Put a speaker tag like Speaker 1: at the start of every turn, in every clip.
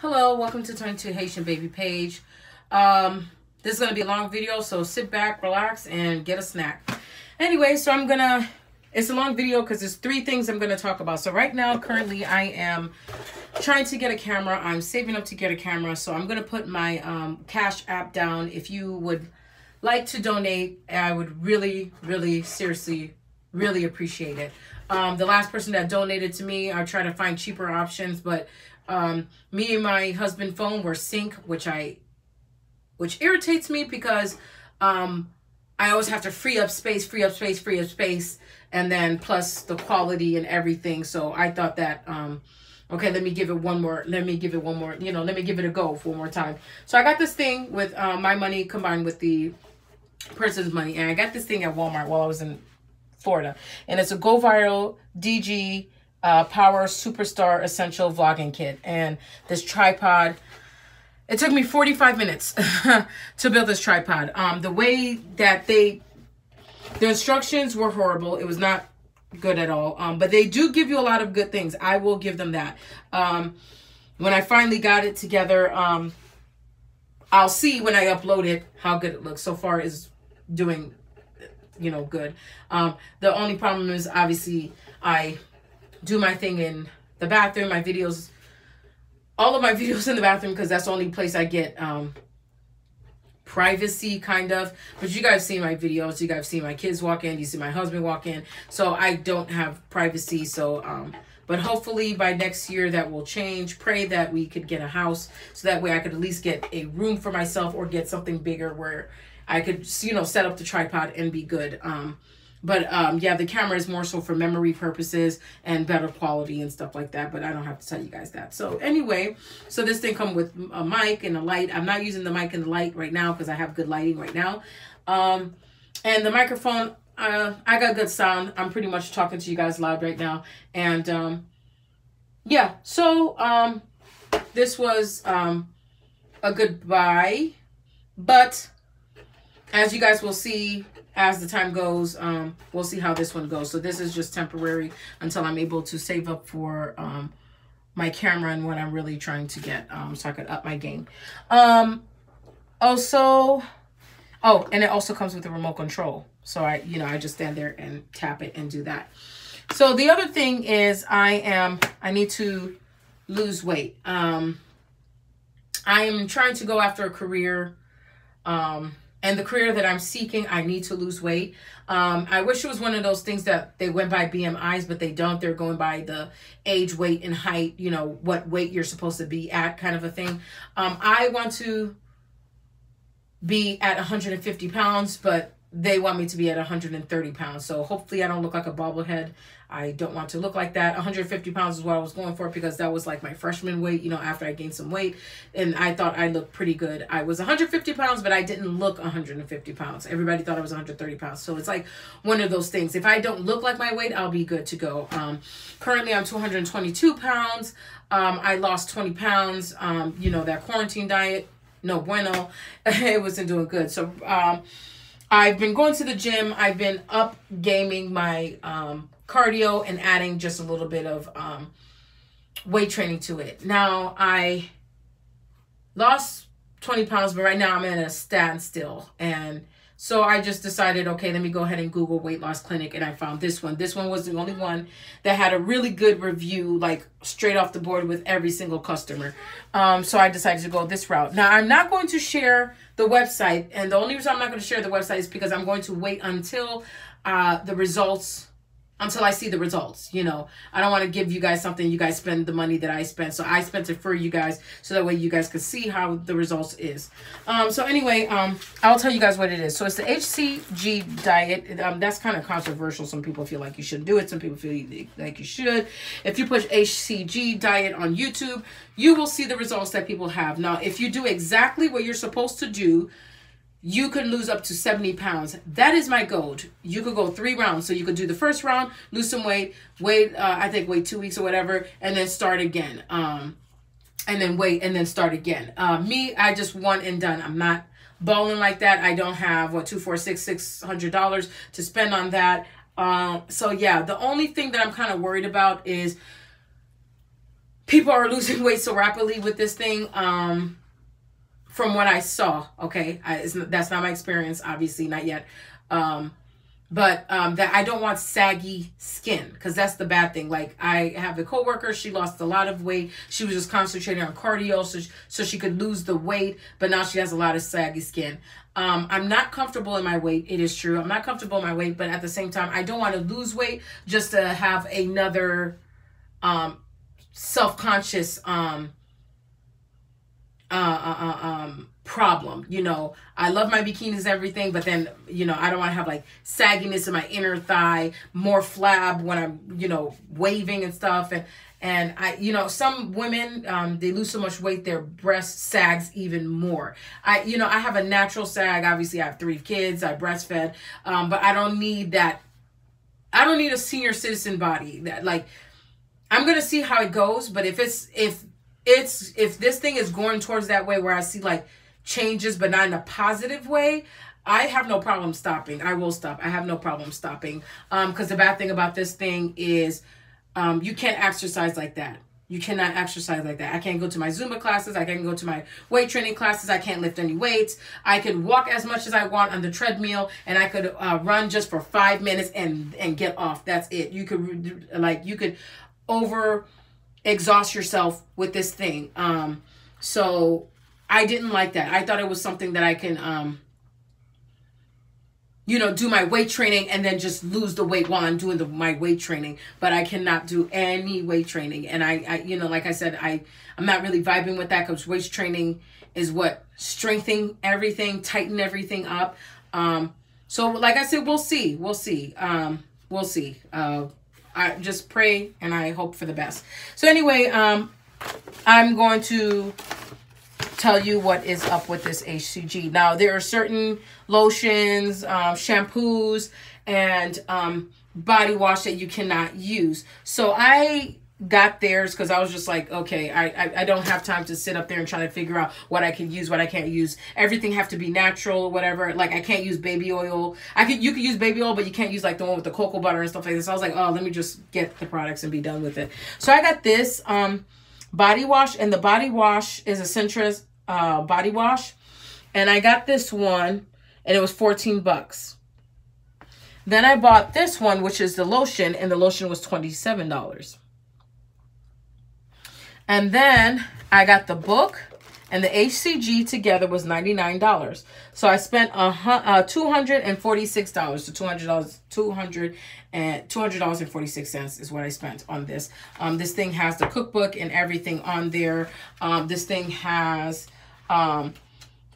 Speaker 1: Hello, welcome to 22 Haitian Baby Page. Um, this is going to be a long video, so sit back, relax, and get a snack. Anyway, so I'm going to, it's a long video because there's three things I'm going to talk about. So right now, currently, I am trying to get a camera. I'm saving up to get a camera, so I'm going to put my um, Cash App down. If you would like to donate, I would really, really, seriously, really appreciate it. Um, the last person that donated to me, I try to find cheaper options, but um, me and my husband phone were sync, which I, which irritates me because um, I always have to free up space, free up space, free up space, and then plus the quality and everything. So I thought that, um, okay, let me give it one more, let me give it one more, you know, let me give it a go one more time. So I got this thing with uh, my money combined with the person's money, and I got this thing at Walmart while I was in Florida, and it's a Go Viral DG uh, Power Superstar Essential Vlogging Kit. And this tripod, it took me 45 minutes to build this tripod. Um, the way that they, the instructions were horrible. It was not good at all. Um, but they do give you a lot of good things. I will give them that. Um, when I finally got it together, um, I'll see when I upload it how good it looks. So far is doing, you know, good. Um, the only problem is obviously I do my thing in the bathroom, my videos, all of my videos in the bathroom because that's the only place I get um, privacy kind of. But you guys see my videos, you guys see my kids walk in, you see my husband walk in. So I don't have privacy. So, um, but hopefully by next year that will change. Pray that we could get a house so that way I could at least get a room for myself or get something bigger where I could, you know, set up the tripod and be good. Um, but um, yeah, the camera is more so for memory purposes and better quality and stuff like that. But I don't have to tell you guys that. So anyway, so this thing come with a mic and a light. I'm not using the mic and the light right now because I have good lighting right now. Um, and the microphone, uh, I got good sound. I'm pretty much talking to you guys loud right now. And um, yeah, so um, this was um, a goodbye. But as you guys will see as the time goes, um, we'll see how this one goes. So this is just temporary until I'm able to save up for um, my camera and what I'm really trying to get um, so I could up my game. Um, also, oh, and it also comes with a remote control. So I, you know, I just stand there and tap it and do that. So the other thing is I am, I need to lose weight. Um, I am trying to go after a career um, and the career that I'm seeking, I need to lose weight. Um, I wish it was one of those things that they went by BMIs, but they don't. They're going by the age, weight, and height, you know, what weight you're supposed to be at kind of a thing. Um, I want to be at 150 pounds, but they want me to be at 130 pounds. So hopefully I don't look like a bobblehead. I don't want to look like that. 150 pounds is what I was going for because that was like my freshman weight, you know, after I gained some weight. And I thought I looked pretty good. I was 150 pounds, but I didn't look 150 pounds. Everybody thought I was 130 pounds. So it's like one of those things. If I don't look like my weight, I'll be good to go. Um, currently, I'm 222 pounds. Um, I lost 20 pounds. Um, you know, that quarantine diet, no bueno. it wasn't doing good. So, um, I've been going to the gym. I've been up gaming my um, cardio and adding just a little bit of um, weight training to it. Now, I lost 20 pounds, but right now I'm at a standstill. And so I just decided, okay, let me go ahead and Google weight loss clinic. And I found this one. This one was the only one that had a really good review, like straight off the board with every single customer. Um, so I decided to go this route. Now, I'm not going to share the website. And the only reason I'm not going to share the website is because I'm going to wait until uh, the results until I see the results. You know, I don't want to give you guys something you guys spend the money that I spent. So I spent it for you guys so that way you guys could see how the results is. Um, so anyway, um, I'll tell you guys what it is. So it's the HCG diet. Um, that's kind of controversial. Some people feel like you shouldn't do it. Some people feel like you should. If you push HCG diet on YouTube, you will see the results that people have. Now, if you do exactly what you're supposed to do, you could lose up to 70 pounds. That is my goal. You could go three rounds. So you could do the first round, lose some weight, wait, uh, I think wait two weeks or whatever, and then start again. Um, and then wait and then start again. Uh, me, I just one and done. I'm not balling like that. I don't have what two, four, six, six hundred dollars to spend on that. Um, so yeah, the only thing that I'm kind of worried about is people are losing weight so rapidly with this thing. Um, from what I saw, okay, I, that's not my experience, obviously, not yet. Um, but um, that I don't want saggy skin because that's the bad thing. Like I have a coworker, she lost a lot of weight. She was just concentrating on cardio so she, so she could lose the weight, but now she has a lot of saggy skin. Um, I'm not comfortable in my weight. It is true. I'm not comfortable in my weight, but at the same time, I don't want to lose weight just to have another um, self-conscious um, uh, uh, uh, um, problem. You know, I love my bikinis, everything, but then, you know, I don't want to have like sagginess in my inner thigh, more flab when I'm, you know, waving and stuff. And, and I, you know, some women, um, they lose so much weight, their breast sags even more. I, you know, I have a natural sag. Obviously, I have three kids. I breastfed, um, but I don't need that. I don't need a senior citizen body. That like, I'm gonna see how it goes. But if it's if it's if this thing is going towards that way where I see like changes, but not in a positive way, I have no problem stopping. I will stop. I have no problem stopping. Um, because the bad thing about this thing is um you can't exercise like that. You cannot exercise like that. I can't go to my Zumba classes. I can't go to my weight training classes. I can't lift any weights. I can walk as much as I want on the treadmill and I could uh, run just for five minutes and, and get off. That's it. You could like, you could over exhaust yourself with this thing. Um, so I didn't like that. I thought it was something that I can, um, you know, do my weight training and then just lose the weight while I'm doing the, my weight training. But I cannot do any weight training. And I, I you know, like I said, I, I'm not really vibing with that because weight training is what strengthening everything, tighten everything up. Um, so like I said, we'll see. We'll see. Um, we'll see. Uh, I just pray and I hope for the best. So anyway, um, I'm going to tell you what is up with this HCG. Now, there are certain lotions, um, shampoos, and um, body wash that you cannot use. So I got theirs because I was just like, okay, I, I, I don't have time to sit up there and try to figure out what I can use, what I can't use. Everything have to be natural whatever. Like I can't use baby oil. I could you could use baby oil, but you can't use like the one with the cocoa butter and stuff like this. So I was like, oh, let me just get the products and be done with it. So I got this um body wash, and the body wash is a Centris uh body wash, and I got this one, and it was 14 bucks. Then I bought this one, which is the lotion, and the lotion was $27. And then I got the book and the HCG together was $99. So I spent a, uh, $246. So $200, 200 and $200.46 is what I spent on this. Um, this thing has the cookbook and everything on there. Um, this thing has um,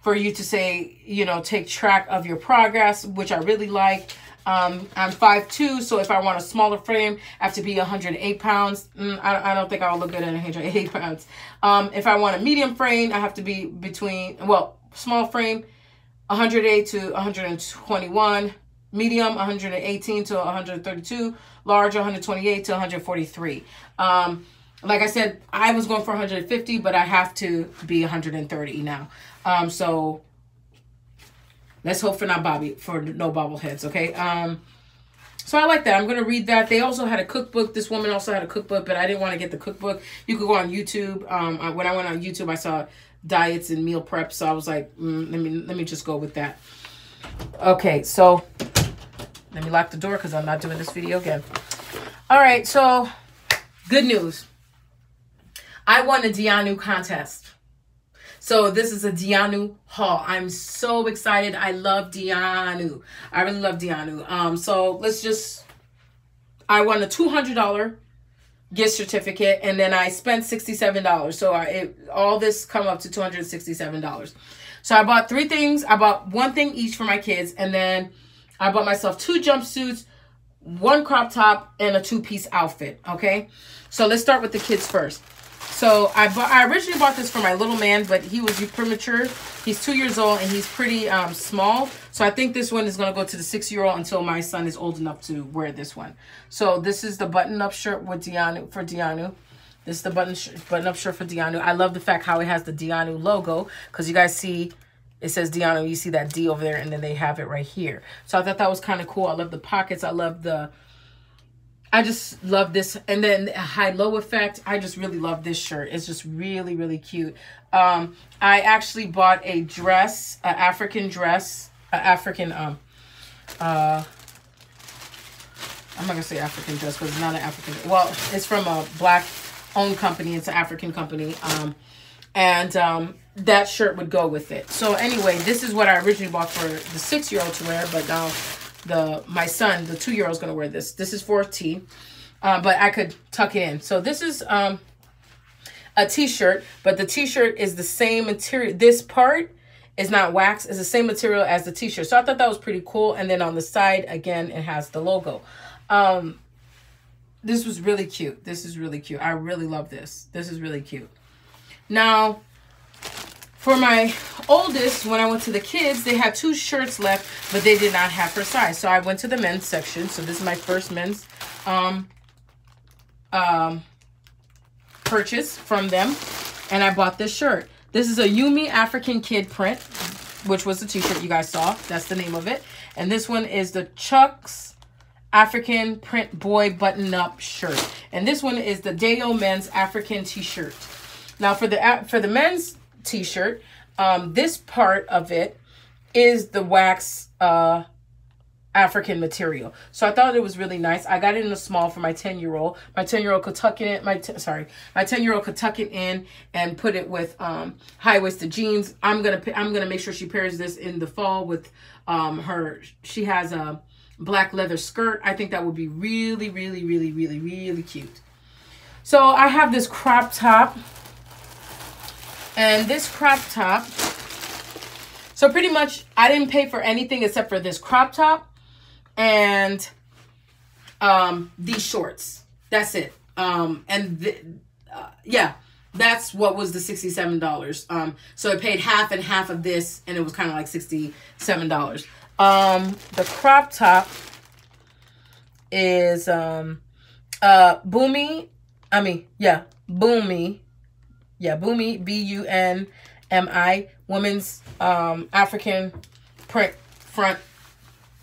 Speaker 1: for you to say, you know, take track of your progress, which I really like. Um, I'm 5'2", so if I want a smaller frame, I have to be 108 pounds. Mm, I, I don't think I'll look good at 108 pounds. Um, if I want a medium frame, I have to be between, well, small frame, 108 to 121. Medium, 118 to 132. Large, 128 to 143. Um, like I said, I was going for 150, but I have to be 130 now. Um, so Let's hope for not Bobby, for no bobbleheads, okay? Um, so I like that. I'm to read that. They also had a cookbook. This woman also had a cookbook, but I didn't want to get the cookbook. You could go on YouTube. Um, when I went on YouTube, I saw diets and meal prep. So I was like, mm, let me let me just go with that. Okay, so let me lock the door because I'm not doing this video again. All right, so good news. I won a D'Iyanu contest. So this is a D'Iyanu haul. I'm so excited. I love D'Iyanu. I really love D'Iyanu. Um, so let's just, I won a $200 gift certificate and then I spent $67. So I, it, all this come up to $267. So I bought three things. I bought one thing each for my kids and then I bought myself two jumpsuits, one crop top, and a two-piece outfit, okay? So let's start with the kids first. So I bought, I originally bought this for my little man, but he was premature. He's two years old and he's pretty um, small. So I think this one is going to go to the six-year-old until my son is old enough to wear this one. So this is the button-up shirt with D'Iyanu for D'Iyanu. This is the button button-up shirt for D'Iyanu. I love the fact how it has the D'Iyanu logo because you guys see it says D'Iyanu. You see that D over there and then they have it right here. So I thought that was kind of cool. I love the pockets. I love the I just love this. And then high-low effect. I just really love this shirt. It's just really, really cute. Um, I actually bought a dress, an African dress, an African, um, uh, I'm not to say African dress because it's not an African. Well, it's from a black owned company. It's an African company. Um, and um, that shirt would go with it. So anyway, this is what I originally bought for the six-year-old to wear, but now the my son, the two-year-old, is going to wear this. This is for a T, uh, but I could tuck it in. So this is um, a t-shirt, but the t-shirt is the same material. This part is not wax. It's the same material as the t-shirt. So I thought that was pretty cool. And then on the side, again, it has the logo. Um, this was really cute. This is really cute. I really love this. This is really cute. Now, for my oldest, when I went to the kids, they had two shirts left, but they did not have her size. So I went to the men's section. So this is my first men's um, um, purchase from them. And I bought this shirt. This is a Yumi African Kid print, which was the t-shirt you guys saw. That's the name of it. And this one is the Chucks African Print Boy Button-Up shirt. And this one is the Deo Men's African t-shirt. Now for the for the men's t-shirt. Um, this part of it is the wax uh, African material. So I thought it was really nice. I got it in a small for my 10-year-old. My 10-year-old could tuck in it. My sorry, my 10-year-old could tuck it in and put it with um, high-waisted jeans. I'm gonna I'm gonna make sure she pairs this in the fall with um, her. She has a black leather skirt. I think that would be really, really, really, really, really cute. So I have this crop top and this crop top, so pretty much I didn't pay for anything except for this crop top and um, these shorts. That's it. Um, and the, uh, yeah, that's what was the $67. Um, so I paid half and half of this and it was kind of like $67. Um, the crop top is um, uh, Boomy. I mean, yeah, Boomy yeah, Boomy, B-U-N-M-I, women's um, African print front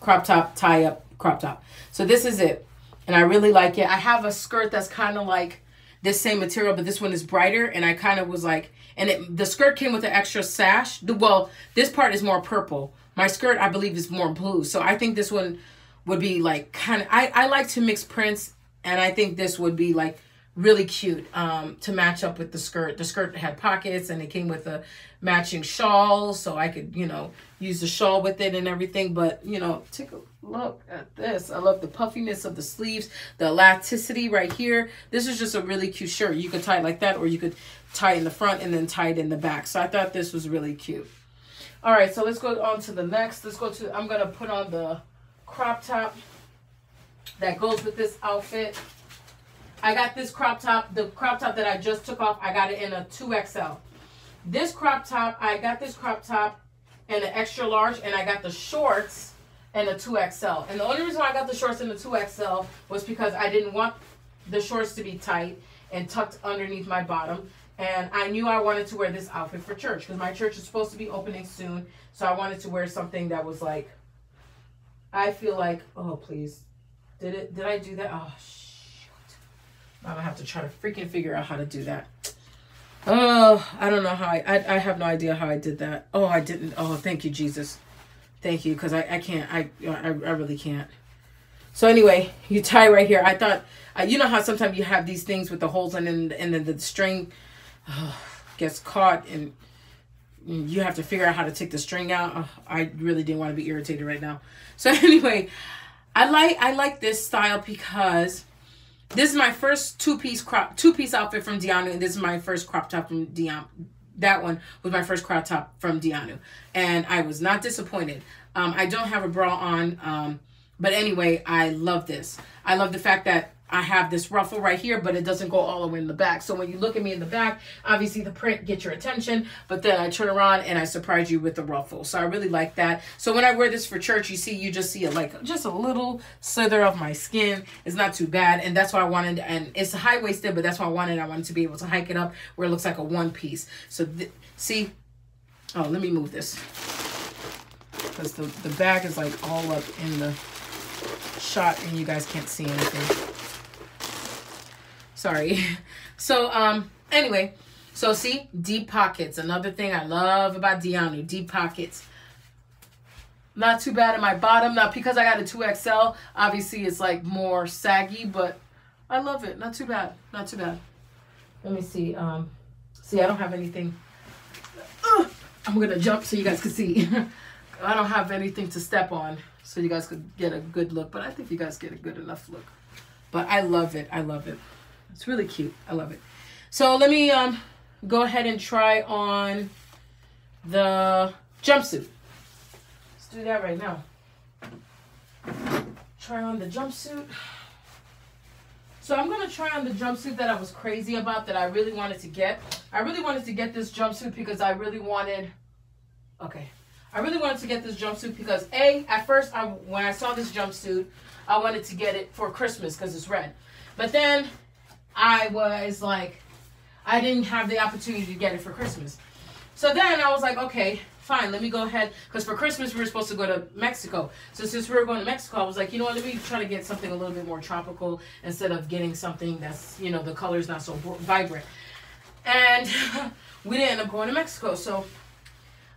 Speaker 1: crop top, tie up crop top. So this is it. And I really like it. I have a skirt that's kind of like this same material, but this one is brighter. And I kind of was like, and it, the skirt came with an extra sash. Well, this part is more purple. My skirt, I believe, is more blue. So I think this one would be like kind of, I, I like to mix prints. And I think this would be like really cute um, to match up with the skirt. The skirt had pockets and it came with a matching shawl so I could, you know, use the shawl with it and everything. But, you know, take a look at this. I love the puffiness of the sleeves, the elasticity right here. This is just a really cute shirt. You could tie it like that or you could tie it in the front and then tie it in the back. So I thought this was really cute. All right, so let's go on to the next. Let's go to, I'm going to put on the crop top that goes with this outfit. I got this crop top, the crop top that I just took off, I got it in a 2XL. This crop top, I got this crop top in an extra large, and I got the shorts in a 2XL. And the only reason I got the shorts in the 2XL was because I didn't want the shorts to be tight and tucked underneath my bottom. And I knew I wanted to wear this outfit for church because my church is supposed to be opening soon. So I wanted to wear something that was like, I feel like, oh, please. Did it? Did I do that? Oh, I'm gonna have to try to freaking figure out how to do that. Oh, I don't know how I, I, I have no idea how I did that. Oh, I didn't. Oh, thank you, Jesus. Thank you, because I, I can't. I, I, I really can't. So anyway, you tie right here. I thought, uh, you know how sometimes you have these things with the holes and, and then the string gets caught and you have to figure out how to take the string out. I really didn't want to be irritated right now. So anyway, I like I like this style because this is my first two-piece crop two-piece outfit from D'Iyanu, and this is my first crop top from D'Iyanu. That one was my first crop top from D'Iyanu, and I was not disappointed. Um, I don't have a bra on, um, but anyway, I love this. I love the fact that I have this ruffle right here, but it doesn't go all the way in the back. So when you look at me in the back, obviously the print gets your attention, but then I turn around and I surprise you with the ruffle. So I really like that. So when I wear this for church, you see, you just see it like just a little slither of my skin. It's not too bad. And that's why I wanted, and it's high-waisted, but that's why I wanted. I wanted to be able to hike it up where it looks like a one piece. So see, oh, let me move this because the, the bag is like all up in the shot and you guys can't see anything. Sorry. So, um, anyway, so see, deep pockets. Another thing I love about D'Iyanu, deep pockets. Not too bad in my bottom. Now, because I got a 2XL, obviously it's like more saggy, but I love it. Not too bad. Not too bad. Let me see. Um, see, I don't have anything. Ugh. I'm going to jump so you guys can see. I don't have anything to step on so you guys could get a good look, but I think you guys get a good enough look. But I love it. I love it. It's really cute. I love it. So let me um go ahead and try on the jumpsuit. Let's do that right now. Try on the jumpsuit. So I'm going to try on the jumpsuit that I was crazy about that I really wanted to get. I really wanted to get this jumpsuit because I really wanted... Okay. I really wanted to get this jumpsuit because A, at first, I, when I saw this jumpsuit, I wanted to get it for Christmas because it's red. But then I was like, I didn't have the opportunity to get it for Christmas. So then I was like, okay, fine, let me go ahead. Because for Christmas, we were supposed to go to Mexico. So since we were going to Mexico, I was like, you know what, let me try to get something a little bit more tropical instead of getting something that's, you know, the color's not so vibrant. And we didn't end up going to Mexico. So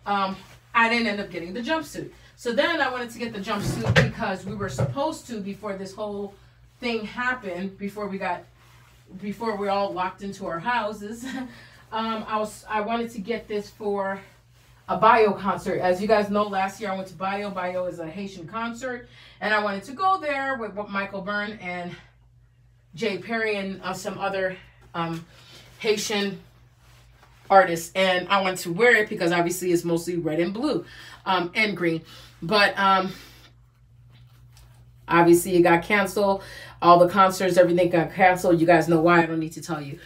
Speaker 1: um, I didn't end up getting the jumpsuit. So then I wanted to get the jumpsuit because we were supposed to, before this whole thing happened, before we got before we're all locked into our houses, um, I was I wanted to get this for a Bayo concert. As you guys know, last year I went to Bayo. Bayo is a Haitian concert, and I wanted to go there with Michael Brun and J. Perry and uh, some other um, Haitian artists. And I wanted to wear it because obviously it's mostly red and blue um, and green. But um, obviously it got canceled all the concerts, everything got canceled. You guys know why. I don't need to tell you.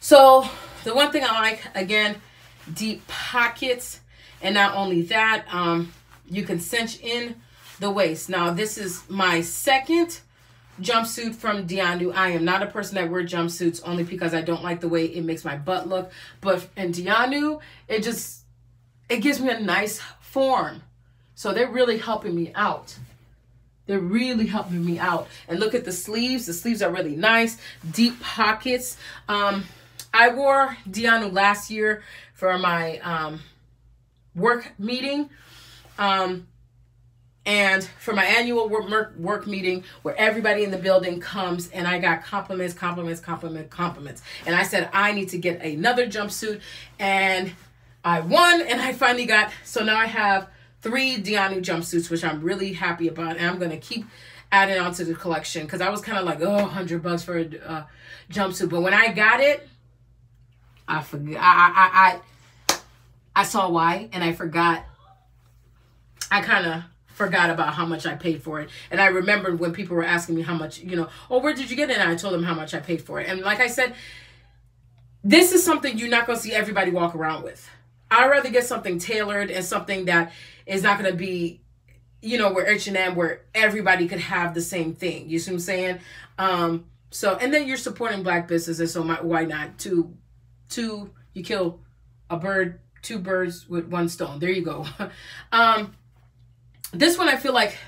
Speaker 1: So the one thing I like, again, deep pockets. And not only that, um, you can cinch in the waist. Now, this is my second jumpsuit from D'Iyanu. I am not a person that wear jumpsuits only because I don't like the way it makes my butt look. But in D'Iyanu, it just, it gives me a nice form. So they're really helping me out. They're really helping me out. And look at the sleeves. The sleeves are really nice. Deep pockets. Um, I wore D'Iyanu last year for my um, work meeting. Um, and for my annual work, work meeting where everybody in the building comes and I got compliments, compliments, compliments, compliments. And I said, I need to get another jumpsuit. And I won and I finally got, so now I have three D'Iyanu jumpsuits, which I'm really happy about. And I'm going to keep adding on to the collection because I was kind of like, oh, 100 bucks for a uh, jumpsuit. But when I got it, I forgot. I, I, I, I saw why and I forgot. I kind of forgot about how much I paid for it. And I remembered when people were asking me how much, you know, oh, where did you get it? And I told them how much I paid for it. And like I said, this is something you're not going to see everybody walk around with. I'd rather get something tailored and something that is not going to be, you know, where H&M, where everybody could have the same thing. You see what I'm saying? Um, so, and then you're supporting black businesses. So my, why not? Two, two, you kill a bird, two birds with one stone. There you go. um, this one, I feel like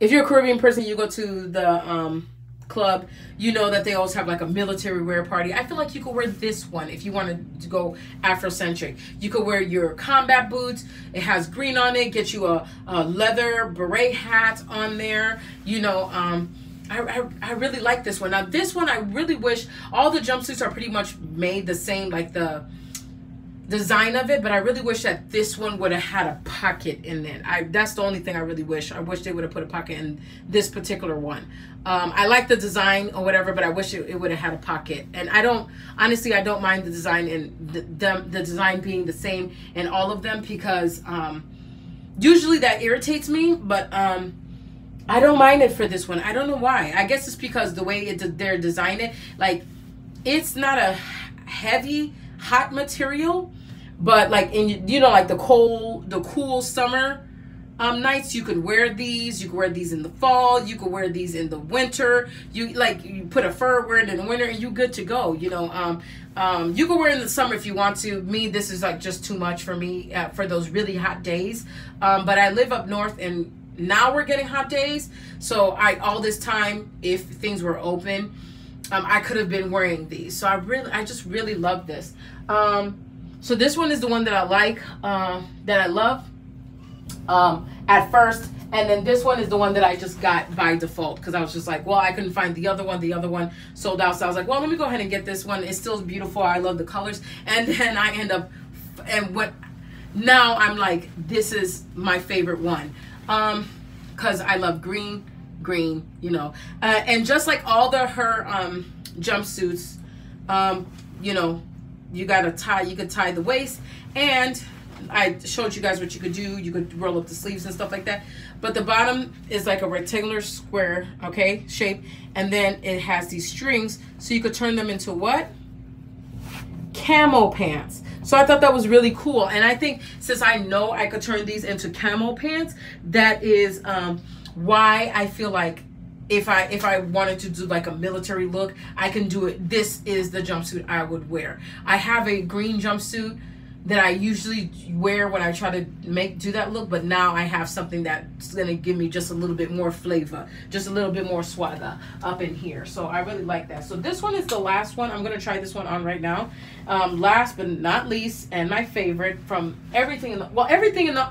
Speaker 1: if you're a Caribbean person, you go to the, um, club, you know that they always have like a military wear party. I feel like you could wear this one if you wanted to go Afrocentric. You could wear your combat boots. It has green on it. Get you a, a leather beret hat on there. You know, um, I, I, I really like this one. Now this one, I really wish all the jumpsuits are pretty much made the same, like the design of it, but I really wish that this one would have had a pocket in it. I that's the only thing I really wish. I wish they would have put a pocket in this particular one. Um, I like the design or whatever, but I wish it, it would have had a pocket. And I don't honestly, I don't mind the design and the, the, the design being the same in all of them because um, usually that irritates me, but um, I don't mind it for this one. I don't know why. I guess it's because the way it, they're designing it, like it's not a heavy hot material but like in you know like the cold the cool summer um nights you could wear these. You could wear these in the fall. You could wear these in the winter. You like you put a fur wear it in the winter and you good to go you know um um you can wear it in the summer if you want to. Me this is like just too much for me uh, for those really hot days. Um but i live up north and now we're getting hot days. So i all this time if things were open um, I could have been wearing these. So I really, I just really love this. Um, so this one is the one that I like, uh, that I love um, at first. And then this one is the one that I just got by default because I was just like, well, I couldn't find the other one. The other one sold out. So I was like, well, let me go ahead and get this one. It's still beautiful. I love the colors. And then I end up, and what, now I'm like, this is my favorite one. Um, because I love green, green, you know. Uh, and just like all the her um, jumpsuits, um, you know, you gotta tie, you could tie the waist and I showed you guys what you could do. You could roll up the sleeves and stuff like that. But the bottom is like a rectangular square, okay, shape. And then it has these strings. So you could turn them into what? Camo pants. So I thought that was really cool. And I think since I know I could turn these into camo pants, that is um, why I feel like if I if I wanted to do like a military look, I can do it. This is the jumpsuit I would wear. I have a green jumpsuit that I usually wear when I try to make do that look, but now I have something that's gonna give me just a little bit more flavor, just a little bit more swagger up in here. So I really like that. So this one is the last one. I'm gonna try this one on right now. Um, last but not least, and my favorite from everything in the well, everything in the